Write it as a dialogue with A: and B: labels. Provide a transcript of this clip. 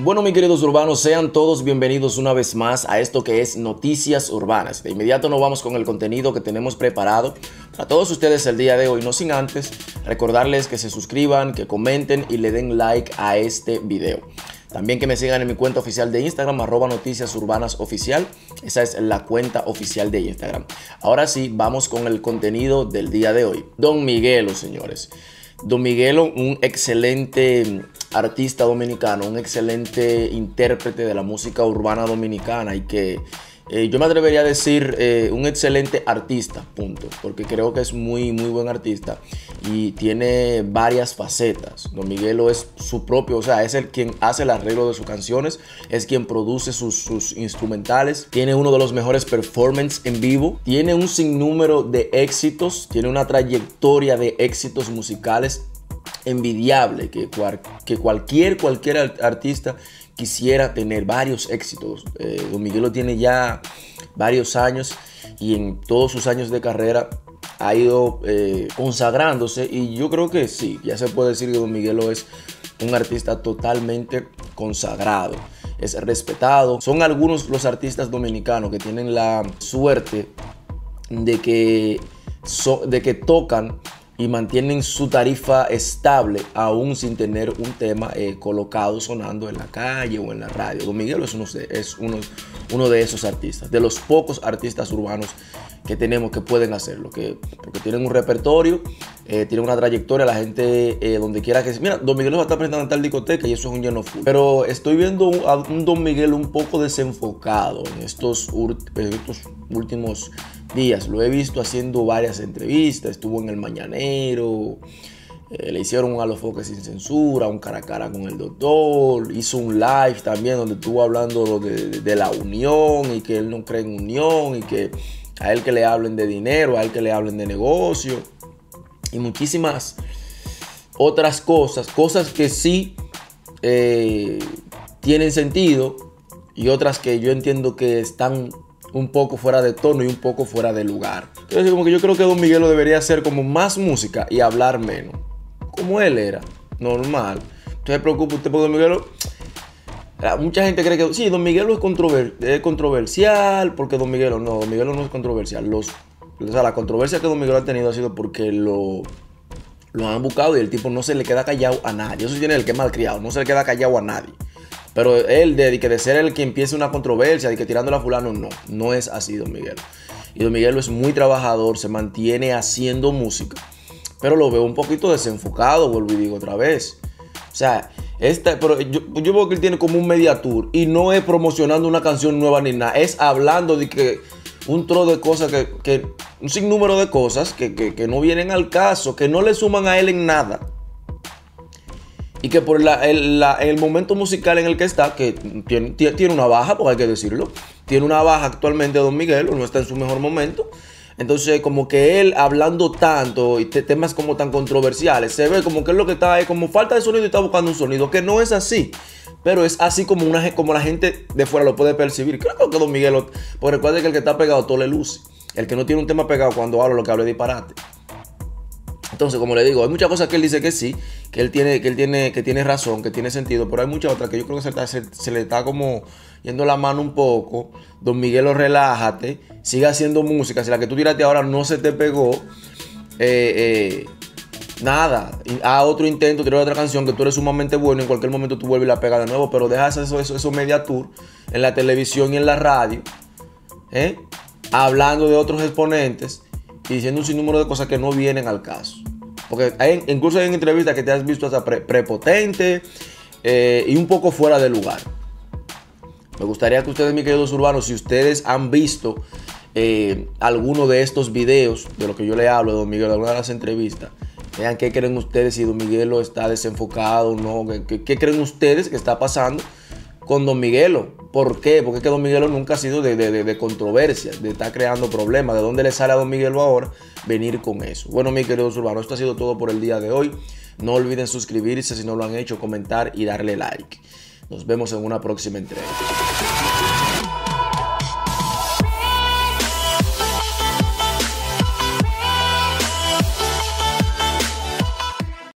A: Bueno, mis queridos urbanos, sean todos bienvenidos una vez más a esto que es Noticias Urbanas. De inmediato nos vamos con el contenido que tenemos preparado para todos ustedes el día de hoy, no sin antes recordarles que se suscriban, que comenten y le den like a este video. También que me sigan en mi cuenta oficial de Instagram, arroba noticias urbanas oficial. Esa es la cuenta oficial de Instagram. Ahora sí, vamos con el contenido del día de hoy. Don Miguelo, señores. Don Miguelo, un excelente artista dominicano, un excelente intérprete de la música urbana dominicana y que eh, yo me atrevería a decir eh, un excelente artista, punto, porque creo que es muy, muy buen artista y tiene varias facetas. Don Miguelo es su propio, o sea, es el quien hace el arreglo de sus canciones, es quien produce sus, sus instrumentales, tiene uno de los mejores performances en vivo, tiene un sinnúmero de éxitos, tiene una trayectoria de éxitos musicales envidiable que, que cualquier, cualquier artista quisiera tener varios éxitos. Eh, don Miguelo tiene ya varios años y en todos sus años de carrera ha ido eh, consagrándose y yo creo que sí, ya se puede decir que Don Miguelo es un artista totalmente consagrado, es respetado. Son algunos los artistas dominicanos que tienen la suerte de que, de que tocan y mantienen su tarifa estable aún sin tener un tema eh, colocado sonando en la calle o en la radio. Don Miguel es, uno, es uno, de esos artistas, de los pocos artistas urbanos que tenemos que pueden hacerlo, que, porque tienen un repertorio, eh, tienen una trayectoria, la gente eh, donde quiera que... Mira, Don Miguel va a estar presentando en tal discoteca y eso es un lleno full. Pero estoy viendo a un Don Miguel un poco desenfocado en en estos últimos días. Lo he visto haciendo varias entrevistas, estuvo en el Mañanero, eh, le hicieron un alofoque sin censura, un cara a cara con el doctor, hizo un live también donde estuvo hablando de, la unión y que él no cree en unión y que a él que le hablen de dinero, a él que le hablen de negocio y muchísimas otras cosas, cosas que sí eh, tienen sentido y otras que yo entiendo que están un poco fuera de tono y un poco fuera de lugar. Entonces, como que yo creo que Don Miguelo debería hacer como más música y hablar menos. Como él era, normal. Entonces, se preocupa usted por Don Miguelo. Mucha gente cree que sí, Don Miguelo es, controversial porque Don Miguelo no, Don Miguelo no es controversial. Los, o sea, la controversia que Don Miguelo ha tenido ha sido porque lo, lo han buscado y el tipo no se le queda callado a nadie. Eso tiene el que es malcriado, no se le queda callado a nadie. Pero él, de, que de ser el que empiece una controversia, de que tirando a fulano, no, no es así, don Miguel. Y don Miguel es muy trabajador, se mantiene haciendo música. Pero lo veo un poquito desenfocado, vuelvo y digo otra vez. O sea, esta, pero yo, yo veo que él tiene como un media tour y no es promocionando una canción nueva ni nada, es hablando de que un tro de cosas que, que un sinnúmero de cosas que, que no vienen al caso, que no le suman a él en nada y que por el, momento musical en el que está, que tiene, tiene, una baja, porque hay que decirlo, tiene una baja actualmente Don Miguel, no está en su mejor momento. Entonces, como que él hablando tanto y temas como tan controversiales, se ve como que es lo que está ahí, como falta de sonido y está buscando un sonido, que no es así. Pero es así como, una, como la gente de fuera lo puede percibir. Creo que Don Miguel, porque recuerde que el que está pegado todo le luce. El que no tiene un tema pegado cuando habla lo que habla es disparate. Entonces, como le digo, hay muchas cosas que él dice que sí, que él tiene, que él tiene, que tiene razón, que tiene sentido, pero hay muchas otras que yo creo que se, le está como yendo la mano un poco. Don Miguelo, relájate, sigue haciendo música. Si la que tú tiraste ahora no se te pegó, eh, eh, nada, a otro intento, tirar otra canción que tú eres sumamente bueno, en cualquier momento tú vuelves y la pegas de nuevo, pero dejas eso, eso, eso media tour en la televisión y en la radio, ¿eh? hablando de otros exponentes y diciendo un sinnúmero de cosas que no vienen al caso. Porque hay, incluso hay entrevistas que te has visto hasta prepotente eh, y un poco fuera de lugar. Me gustaría que ustedes, mis queridos urbanos, si ustedes han visto eh, alguno de estos videos de lo que yo le hablo de Don Miguel, alguna de las entrevistas, vean qué creen ustedes si Don Miguelo está desenfocado o no, qué, qué creen ustedes que está pasando con Don Miguelo. ¿Por qué? Porque es que Don Miguelo nunca ha sido de, de, controversia, de estar creando problemas. ¿De dónde le sale a Don Miguelo ahora venir con eso? Bueno, mis queridos urbanos, esto ha sido todo por el día de hoy. No olviden suscribirse si no lo han hecho, comentar y darle like. Nos vemos en una próxima entrega.